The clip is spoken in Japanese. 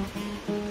ん。